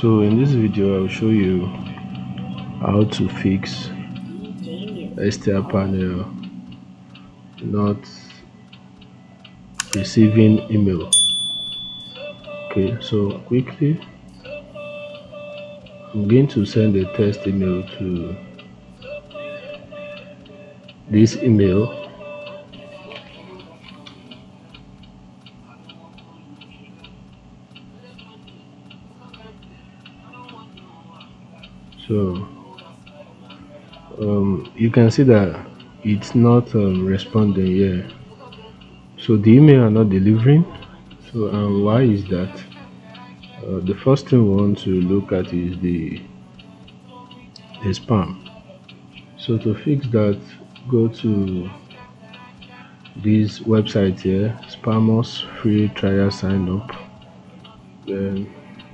so in this video i'll show you how to fix Hestia panel not receiving email. Okay so quickly I'm going to send a test email to this email so um, you can see that it's not um, responding here so the email are not delivering. So why is that? Uh, the first thing we want to look at is the the spam. So to fix that go to this website here Spamhaus free trial sign up then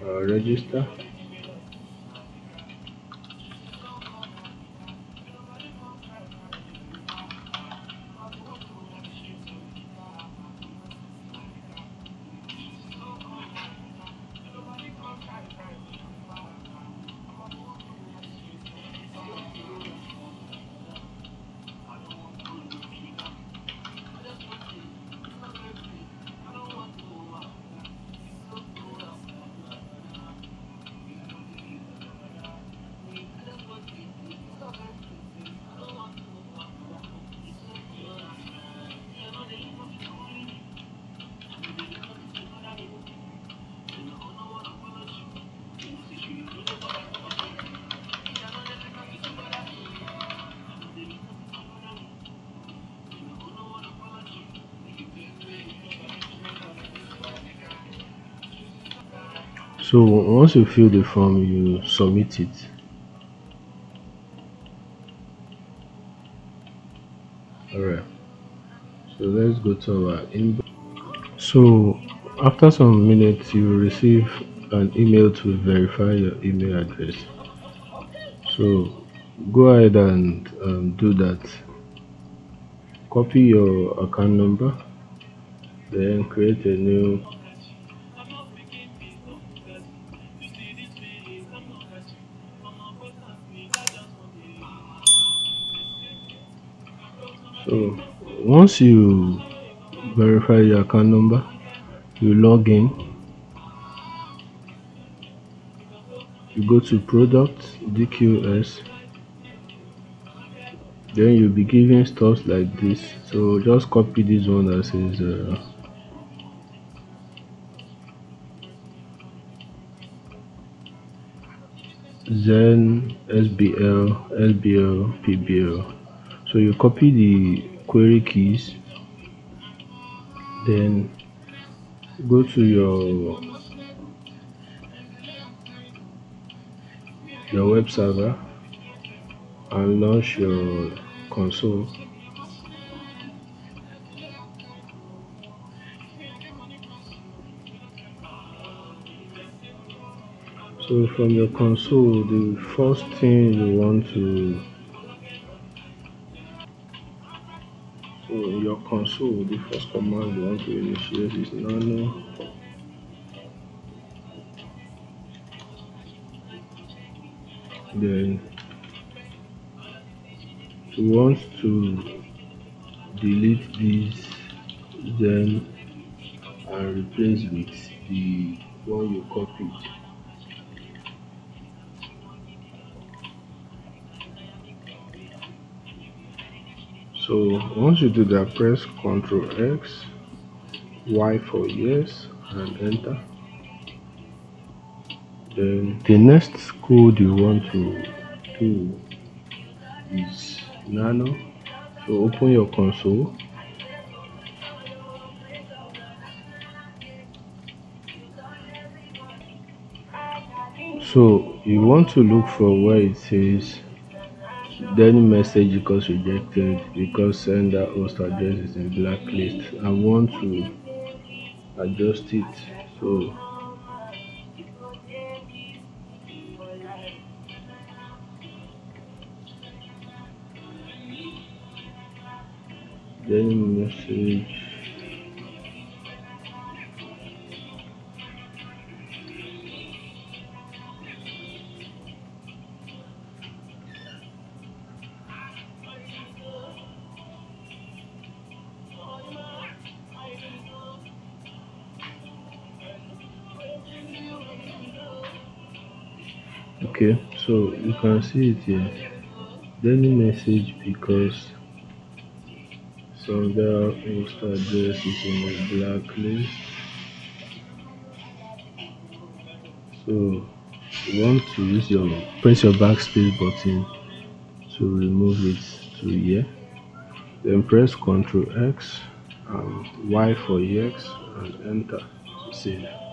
uh, register so once you fill the form you submit it. Alright. So let's go to our inbox. So after some minutes you will receive an email to verify your email address. So go ahead and um, do that. Copy your account number then create a new so once you verify your account number you log in. You go to product dqs then you'll be given stuff like this. So just copy this one that says uh, Zen, SBL, XBL, PBL. So you copy the query keys, then go to your your web server and launch your console. So from your console, the first thing you want to so in your console, the first command you want to initiate is nano. Then you want to delete this then and replace with the one you copied so once you do that press ctrl x y for yes and enter. Then the next code you want to do is nano. So open your console. So you want to look for where it says then message because rejected because sender host address is in blacklist. I want to adjust it so. Then message okay so you can see it here. Daily message because some girl insta address is in a blacklist. So you want to use your press your backspace button to remove it to here. Then press ctrl x and y for ex and enter to save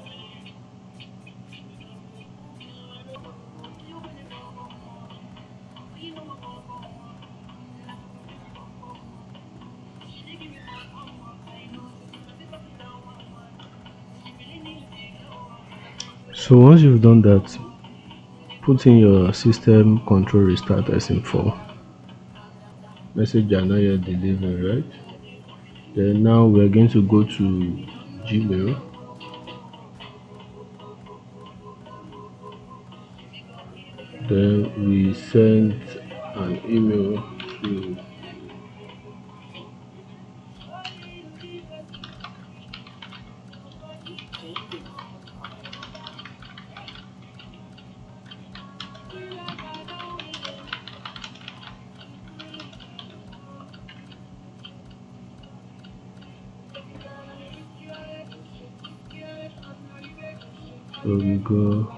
so once you've done that put in your system control restart exim4 message are not yet delivered right? Then now we're going to go to gmail. Then we send an email to so we go.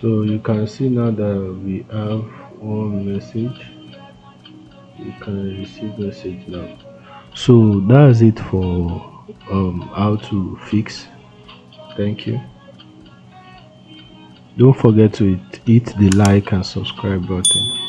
So you can see now that we have one message. You can receive message now. So that's it for um how to fix. Thank you. Don't forget to hit, hit the like and subscribe button